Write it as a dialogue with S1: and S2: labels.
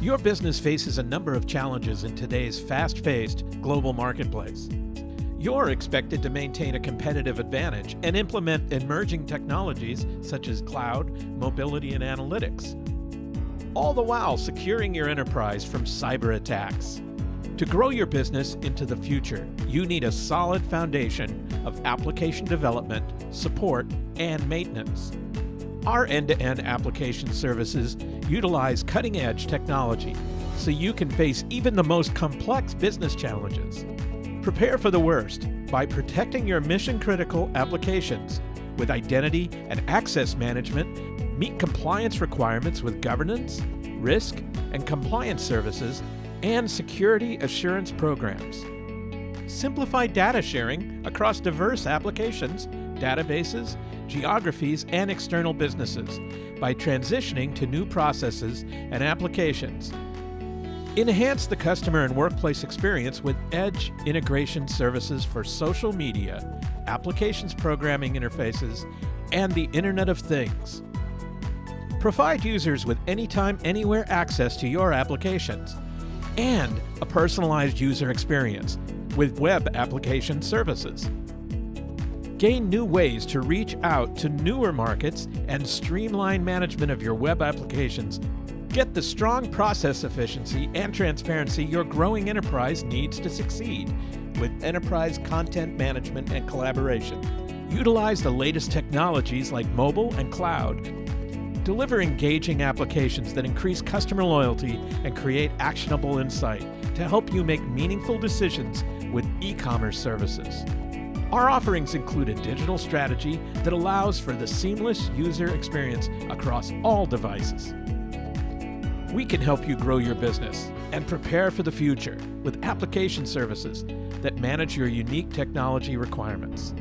S1: Your business faces a number of challenges in today's fast paced global marketplace. You're expected to maintain a competitive advantage and implement emerging technologies such as cloud, mobility, and analytics, all the while securing your enterprise from cyber attacks. To grow your business into the future, you need a solid foundation of application development, support, and maintenance. Our end to end application services utilize cutting edge technology so you can face even the most complex business challenges. Prepare for the worst by protecting your mission critical applications with identity and access management, meet compliance requirements with governance, risk, and compliance services, and security assurance programs. Simplify data sharing across diverse applications, databases, geographies, and external businesses by transitioning to new processes and applications. Enhance the customer and workplace experience with Edge integration services for social media, applications programming interfaces, and the Internet of Things. Provide users with anytime, anywhere access to your applications and a personalized user experience with web application services. Gain new ways to reach out to newer markets and streamline management of your web applications. Get the strong process efficiency and transparency your growing enterprise needs to succeed with enterprise content management and collaboration. Utilize the latest technologies like mobile and cloud. Deliver engaging applications that increase customer loyalty and create actionable insight to help you make meaningful decisions with e commerce services. Our offerings include a digital strategy that allows for the seamless user experience across all devices. We can help you grow your business and prepare for the future with application services that manage your unique technology requirements.